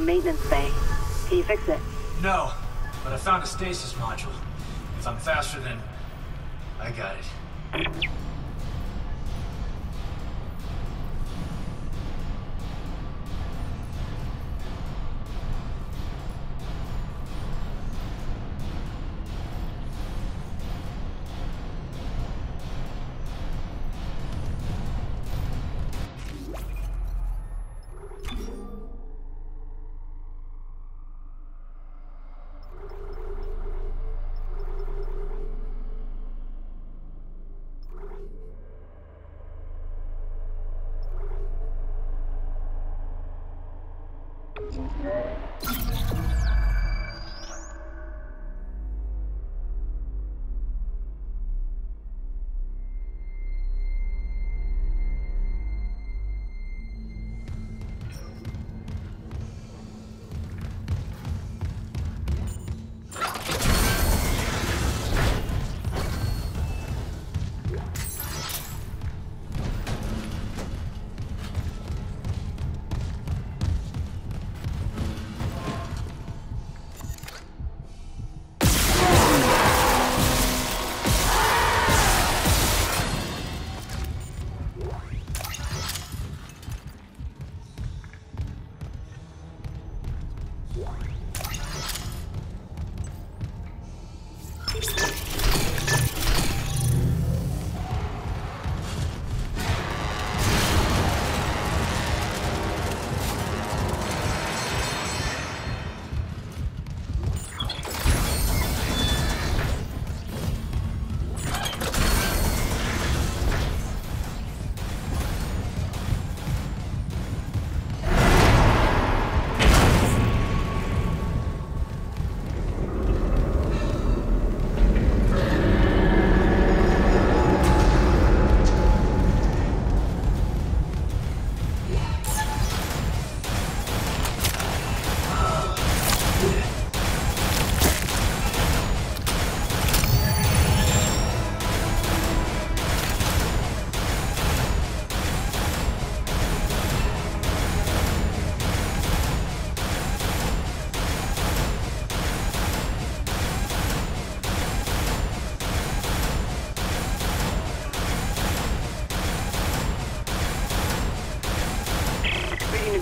the maintenance bay. Can you fix it? No, but I found a stasis module. If I'm faster than... I got it. Reading a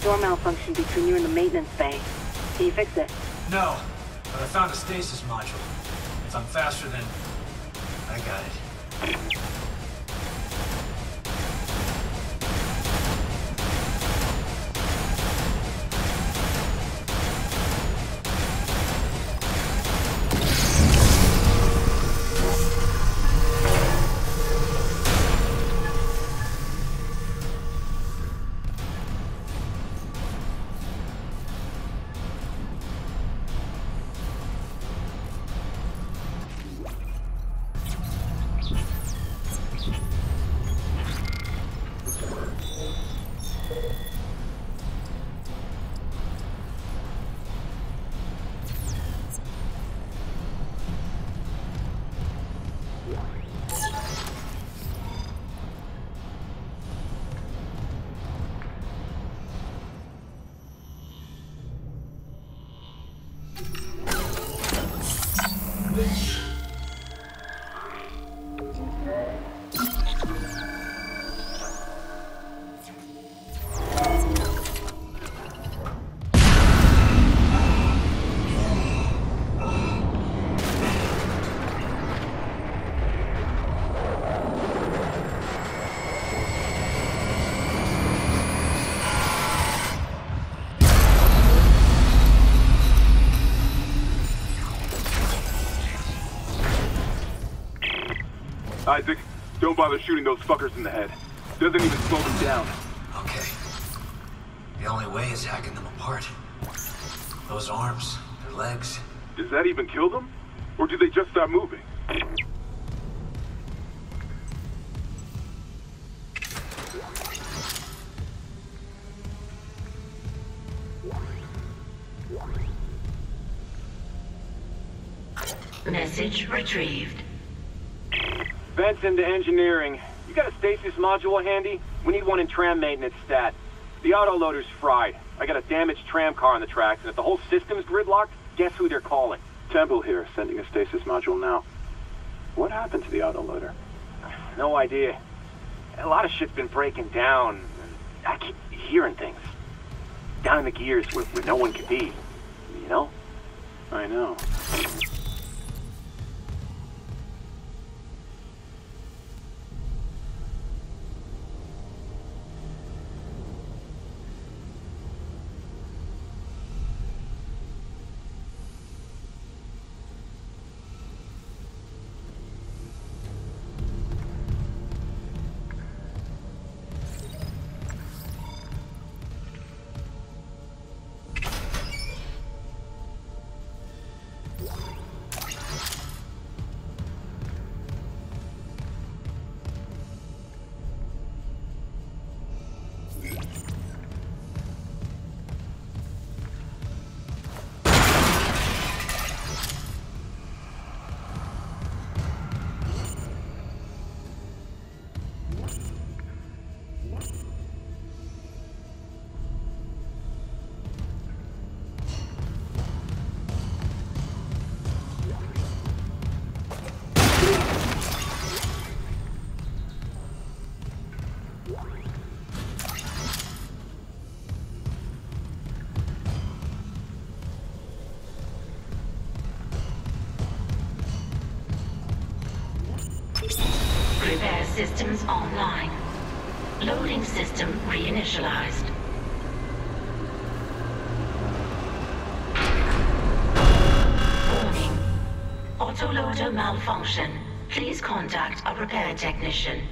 door malfunction between you and the maintenance bay. Can you fix it? No, but I found a stasis module. If I'm faster than... I got it. Bother shooting those fuckers in the head. Doesn't even slow them down. Okay. The only way is hacking them apart. Those arms, their legs. Does that even kill them? Or do they just stop moving? Message retrieved. Vents into engineering. You got a stasis module handy? We need one in tram maintenance stat. The autoloader's fried. I got a damaged tram car on the tracks, and if the whole system's gridlocked, guess who they're calling? Temple here, sending a stasis module now. What happened to the autoloader? No idea. A lot of shit's been breaking down. I keep hearing things. Down in the gears where, where no one can be. You know? I know. System reinitialized. Warning. Autoloader malfunction. Please contact a repair technician.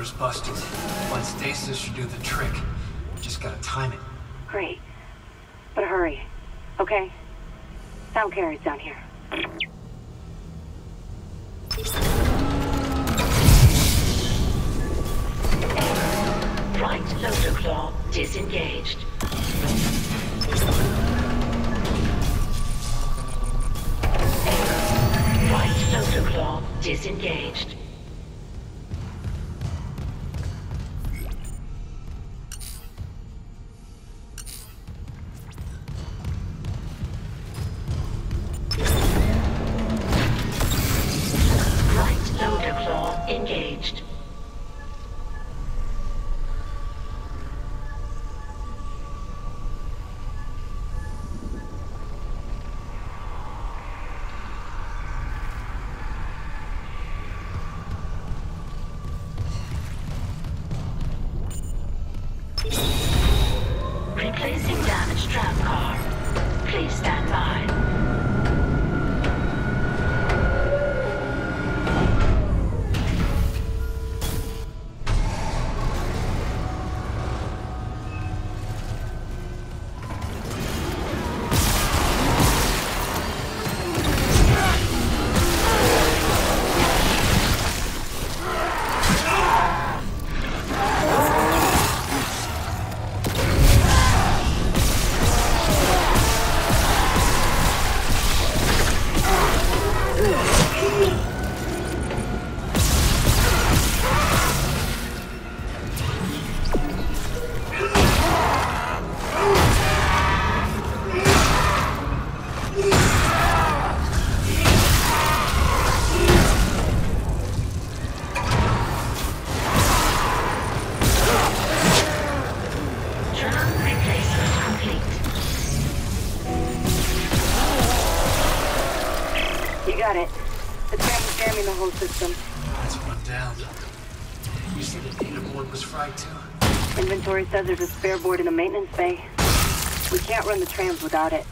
The busted. One stasis should do the trick. Just gotta time it. Great. But hurry. Okay? Sound carries Says there's a spare board in the maintenance bay. We can't run the trams without it.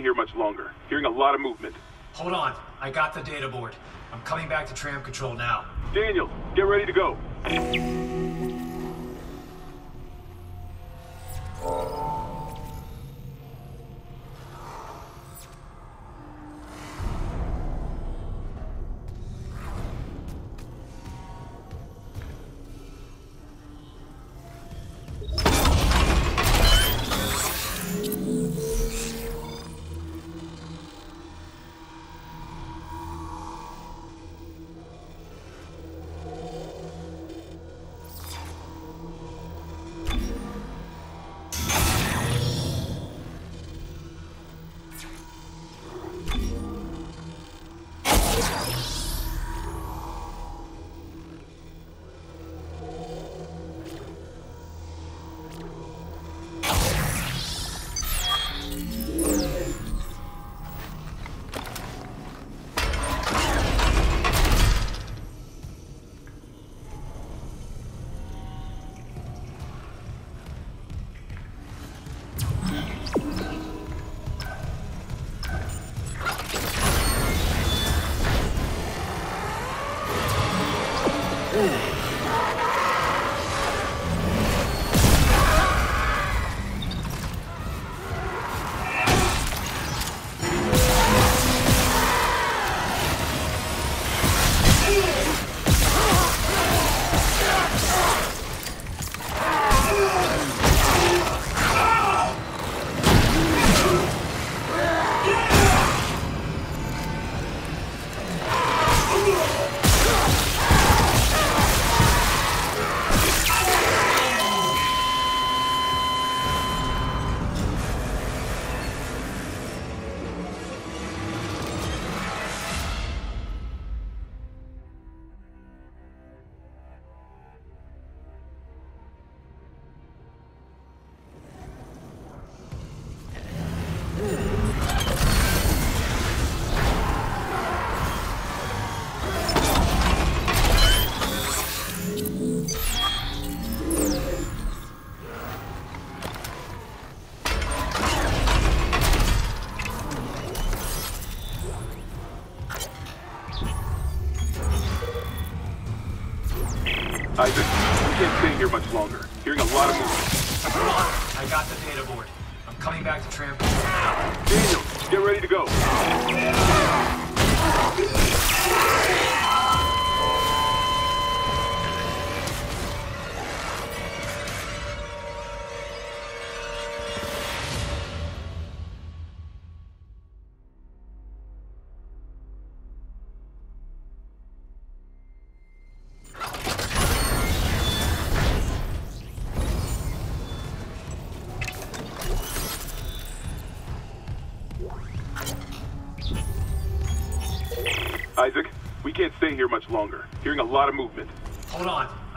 Here much longer. Hearing a lot of movement. Hold on. I got the data board. I'm coming back to tram control now. Daniel, get ready to go.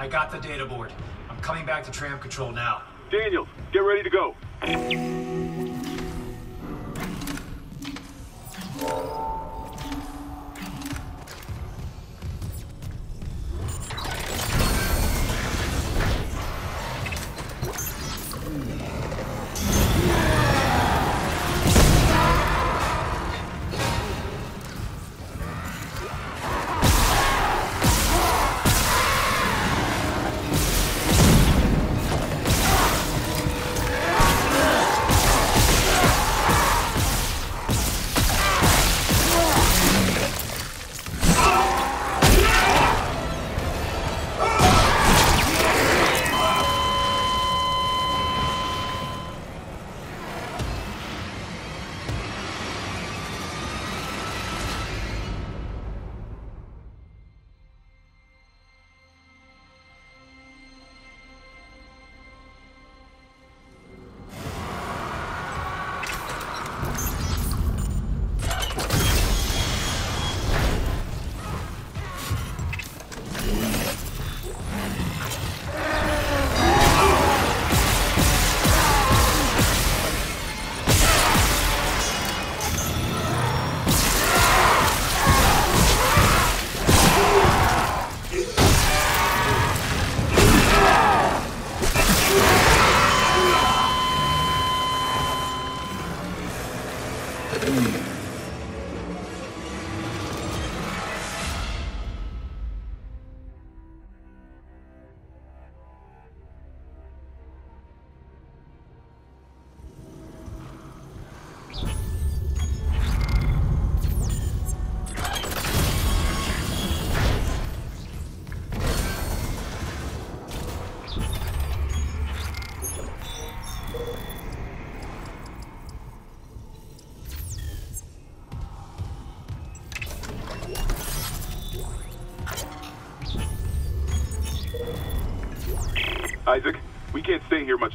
I got the data board. I'm coming back to tram control now. Daniel, get ready to go.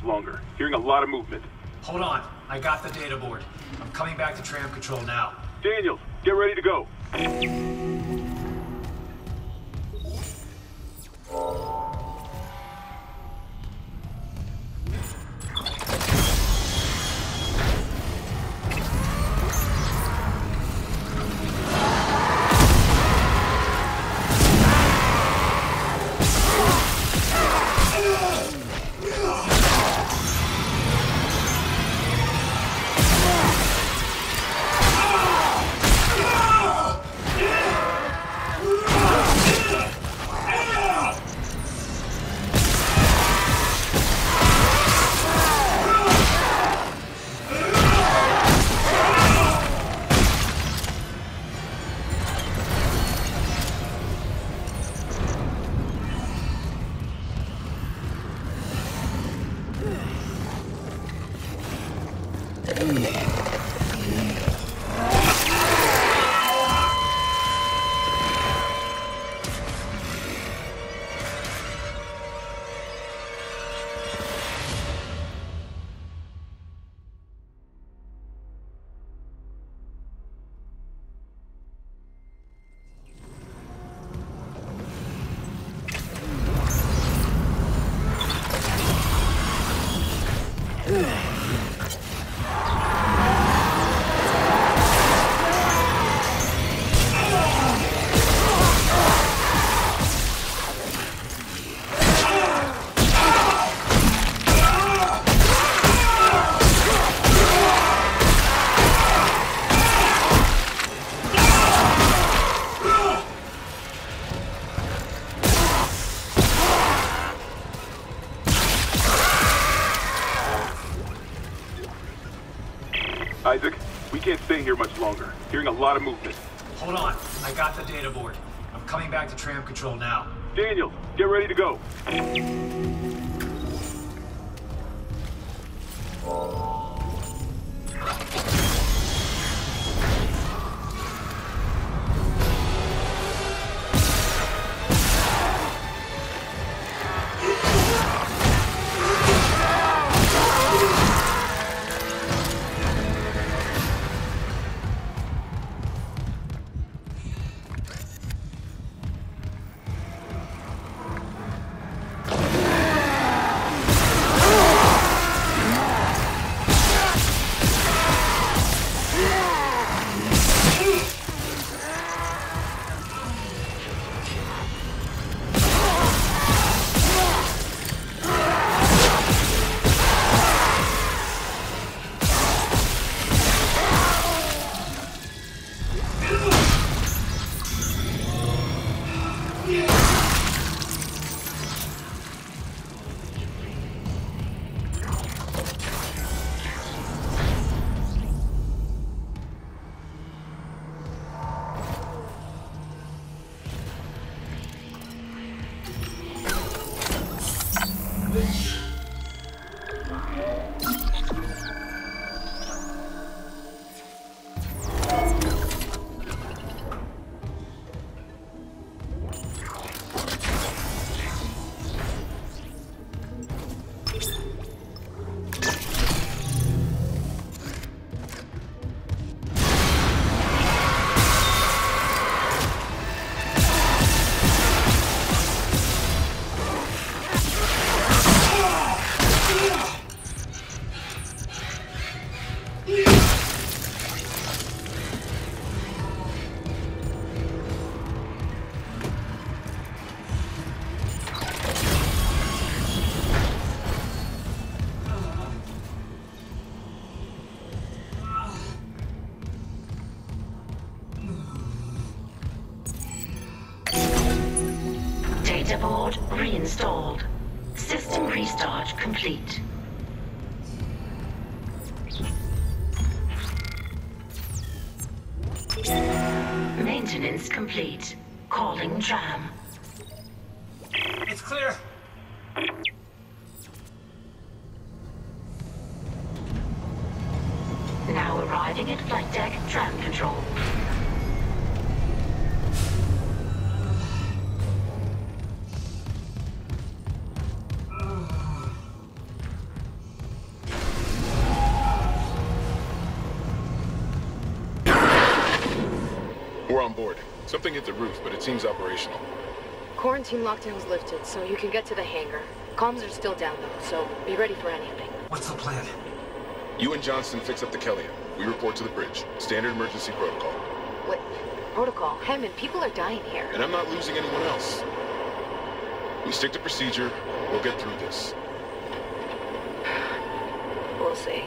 Longer. Hearing a lot of movement. Hold on. I got the data board. I'm coming back to tram control now. Daniels, get ready to go. Lot of movement. Hold on. I got the data board. I'm coming back to tram control now. Daniel, get ready to go. Something hit the roof, but it seems operational. Quarantine lockdown's lifted, so you can get to the hangar. Comms are still down though, so be ready for anything. What's the plan? You and Johnston fix up the Kellion. We report to the bridge. Standard emergency protocol. What? Protocol. Hammond, people are dying here. And I'm not losing anyone else. We stick to procedure. We'll get through this. We'll see.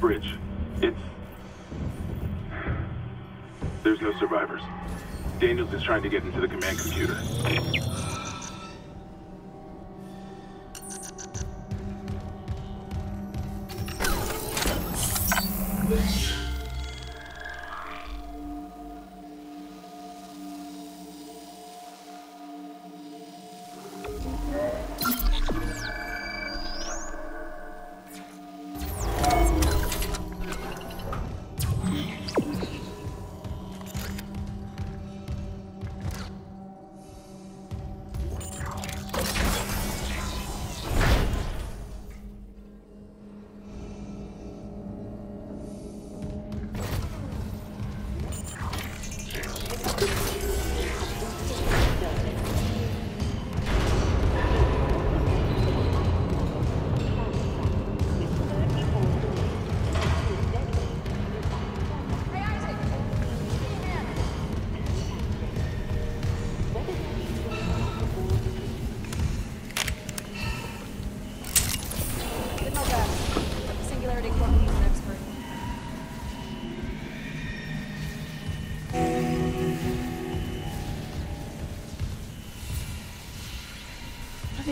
Bridge. It's... There's no survivors. Daniels is trying to get into the command computer.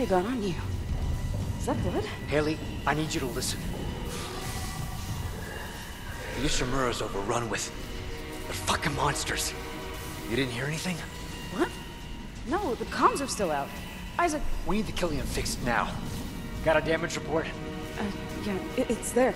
Got on you? Is that blood? Haley, I need you to listen. The Ishimura's overrun with... They're fucking monsters. You didn't hear anything? What? No, the comms are still out. Isaac, We need the Kellion fixed now. Got a damage report? uh, yeah, it, it's there.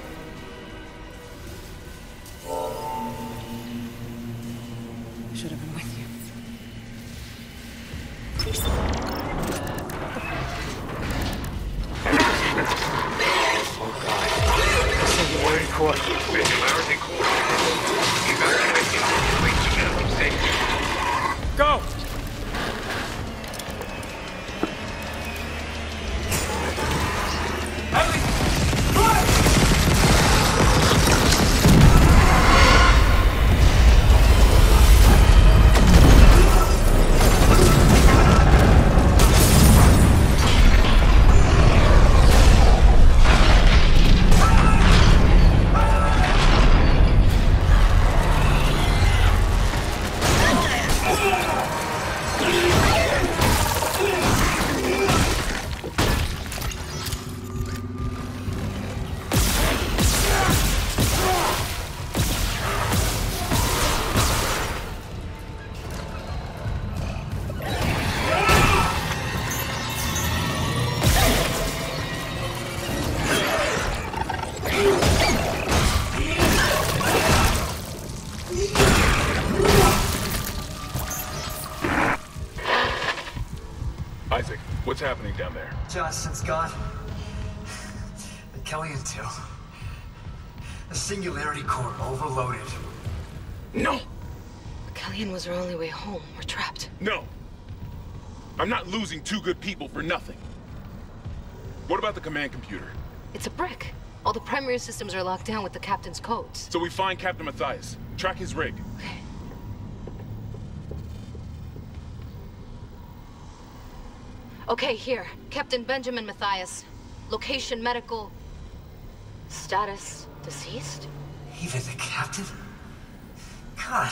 Johnston's gone. The Kellion too. The Singularity core overloaded. No! Kellion was our only way home. We're trapped. No! I'm not losing two good people for nothing. What about the command computer? It's a brick. All the primary systems are locked down with the captain's codes. So we find Captain Mathius, track his rig. Okay, here. Captain Benjamin Mathius. Location medical. Status deceased? Even the captain? God.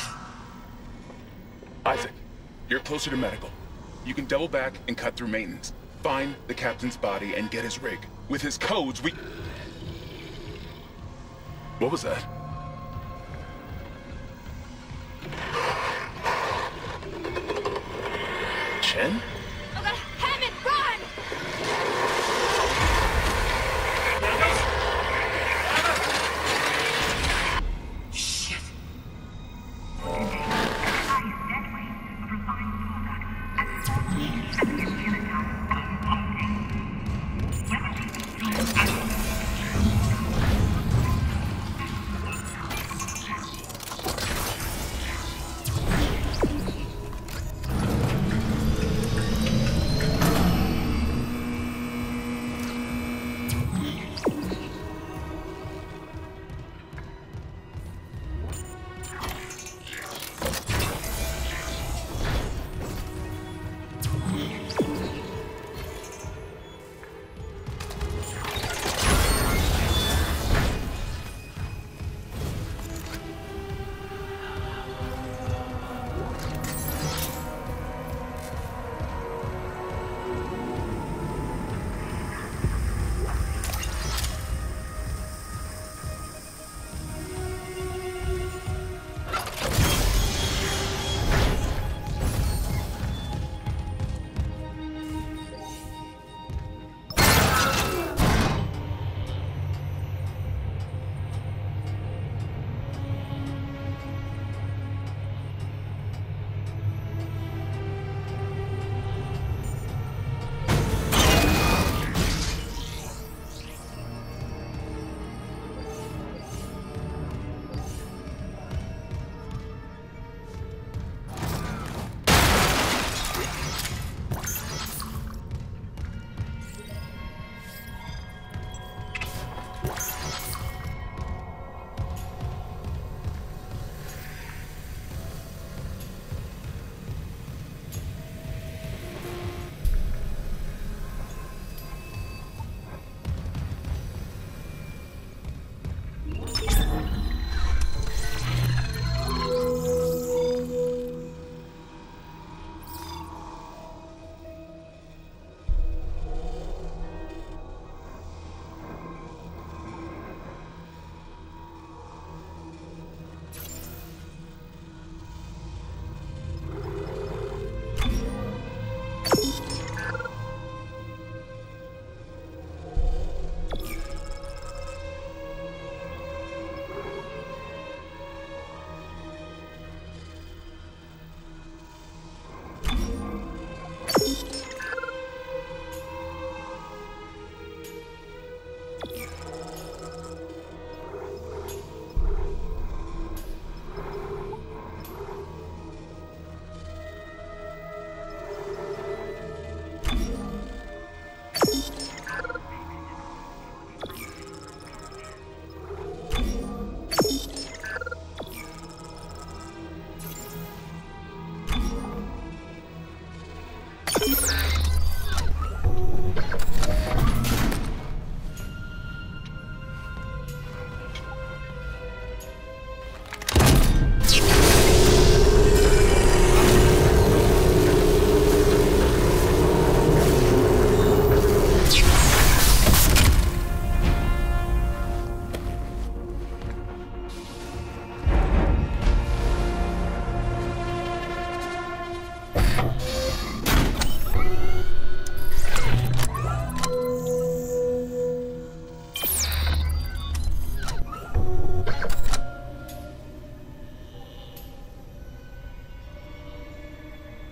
Isaac, you're closer to medical. You can double back and cut through maintenance. Find the captain's body and get his rig. With his codes, we... What was that? Chen? Yeah.